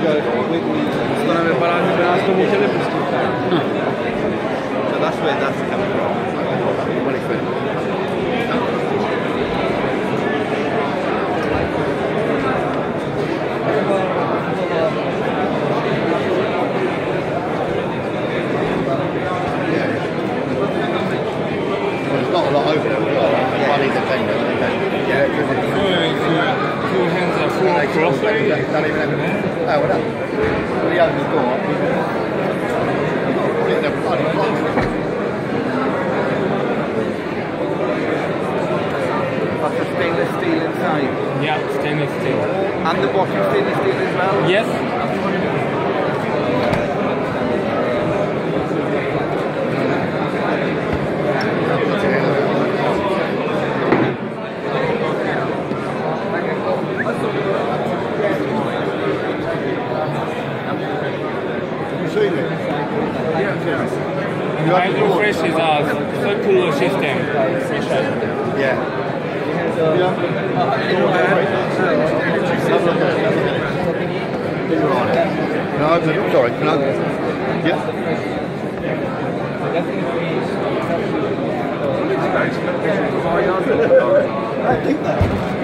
to nevypadá, že by nás to museli pustit. Hm. So that's where that's coming from. Yeah, because hands are four crossways. Don't even have it. Oh, well, no. When he opens the door, put it in a. That's a stainless steel inside. yeah, stainless steel. And the bottom stainless steel as well. Yes, and HydroFresh is a circular system. Yeah. Yeah. Have a look at it, have a look at it. Get your eye on it. Can I open it? Sorry, can I? Yeah. I think that.